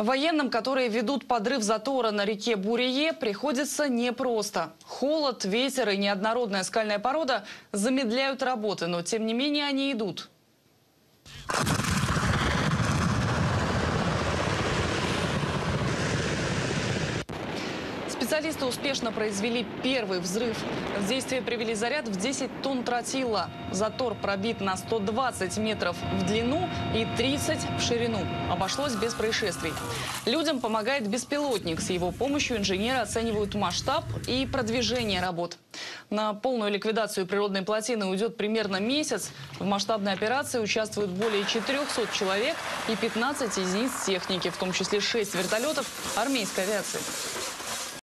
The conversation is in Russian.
Военным, которые ведут подрыв затора на реке Бурее, приходится непросто. Холод, ветер и неоднородная скальная порода замедляют работы, но тем не менее они идут. Специалисты успешно произвели первый взрыв. В действие привели заряд в 10 тонн тротила. Затор пробит на 120 метров в длину и 30 в ширину. Обошлось без происшествий. Людям помогает беспилотник. С его помощью инженеры оценивают масштаб и продвижение работ. На полную ликвидацию природной плотины уйдет примерно месяц. В масштабной операции участвуют более 400 человек и 15 единиц техники, в том числе 6 вертолетов армейской авиации.